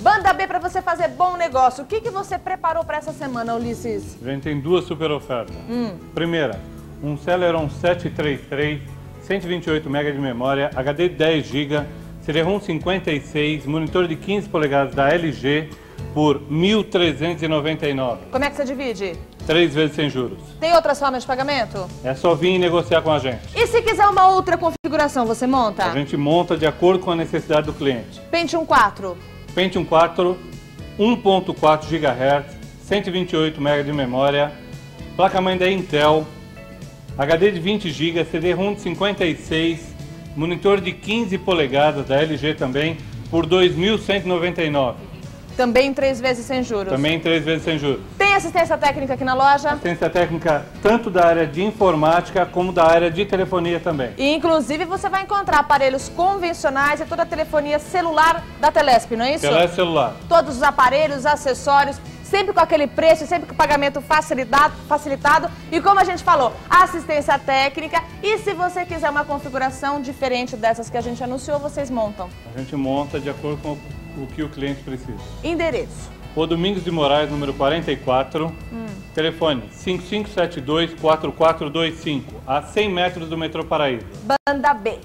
Banda B para você fazer bom negócio. O que, que você preparou para essa semana, Ulisses? A gente tem duas super ofertas. Hum. Primeira, um Celeron 733, 128 MB de memória, HD 10 GB, CD-ROM 56, monitor de 15 polegadas da LG por R$ 1.399. Como é que você divide? Três vezes sem juros. Tem outras formas de pagamento? É só vir e negociar com a gente. E se quiser uma outra configuração, você monta? A gente monta de acordo com a necessidade do cliente. Pentium 4. Pentium 4, 1.4 GHz, 128 MB de memória, placa-mãe da Intel, HD de 20 GB, CD-ROM de 56, monitor de 15 polegadas da LG também, por R$ 2.199. Também três vezes sem juros. Também três vezes sem juros. Tem assistência técnica aqui na loja? Assistência técnica tanto da área de informática como da área de telefonia também. E, inclusive, você vai encontrar aparelhos convencionais e toda a telefonia celular da Telesp, não é isso? Telé celular. Todos os aparelhos, acessórios, sempre com aquele preço, sempre com pagamento facilitado, facilitado. E como a gente falou, assistência técnica. E se você quiser uma configuração diferente dessas que a gente anunciou, vocês montam. A gente monta de acordo com o que o cliente precisa. Endereço. O Domingos de Moraes, número 44, Hum. telefone 5572-4425, a 100 metros do metrô Paraíso. Banda B.